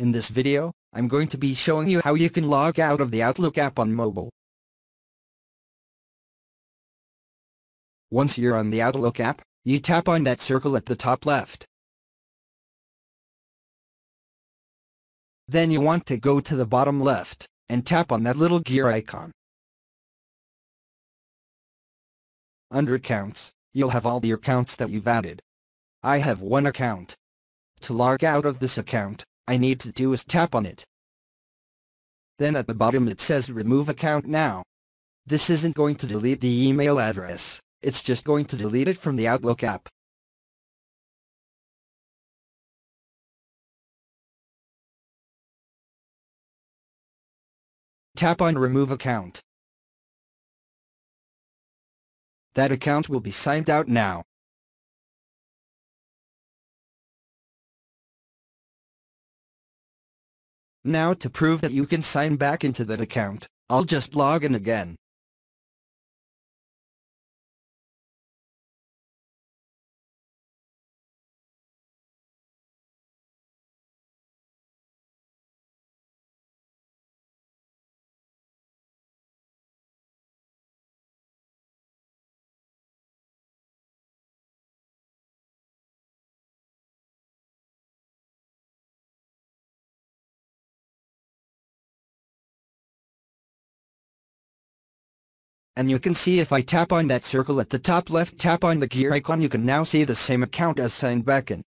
In this video, I'm going to be showing you how you can log out of the Outlook app on mobile. Once you're on the Outlook app, you tap on that circle at the top left. Then you want to go to the bottom left, and tap on that little gear icon. Under Accounts, you'll have all the accounts that you've added. I have one account. To log out of this account, I need to do is tap on it. Then at the bottom it says Remove Account Now. This isn't going to delete the email address, it's just going to delete it from the Outlook app. Tap on Remove Account. That account will be signed out now. Now to prove that you can sign back into that account, I'll just log in again. And you can see if I tap on that circle at the top left tap on the gear icon you can now see the same account as signed back in.